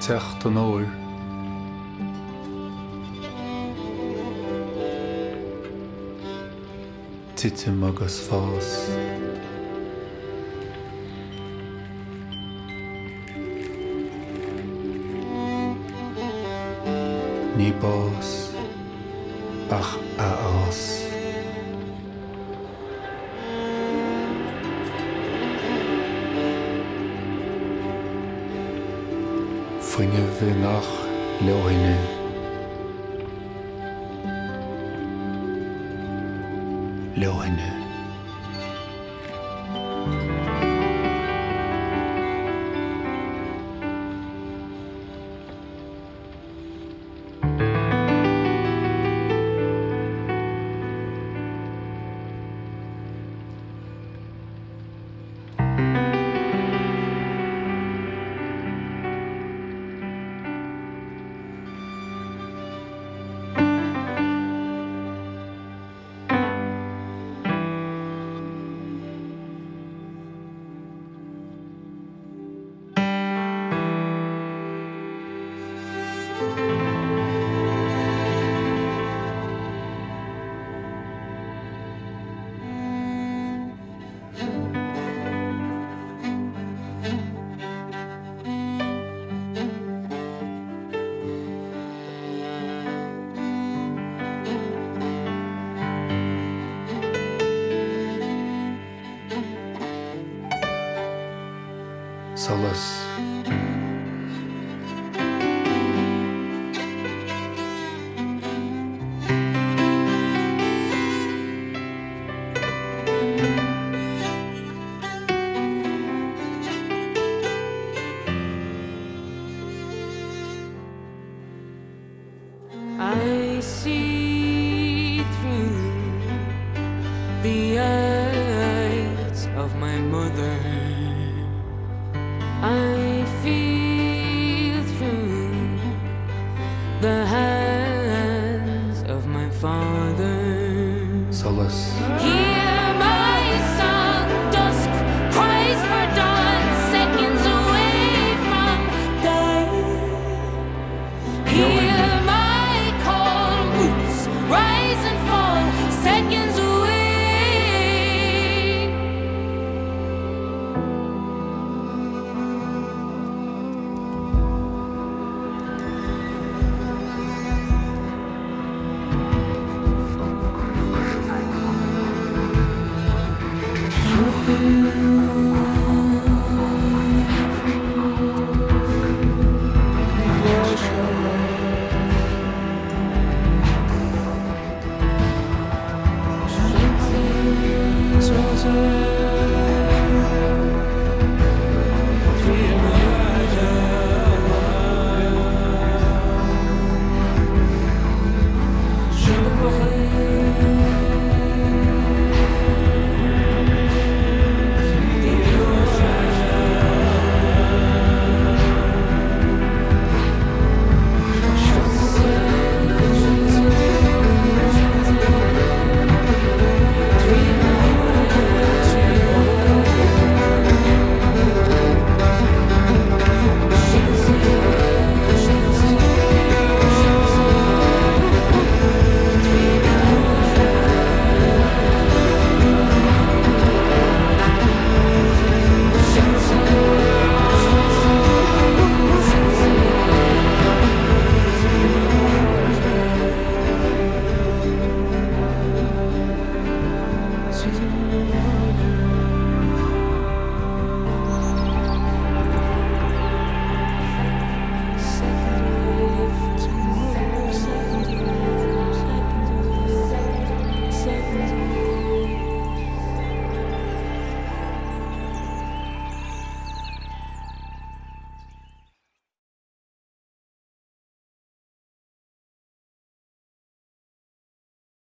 techt an óir. Titim agus fás. Ach a ás. Fuine bhí nach leoine. Leoine. Solas. I see solace. chosen.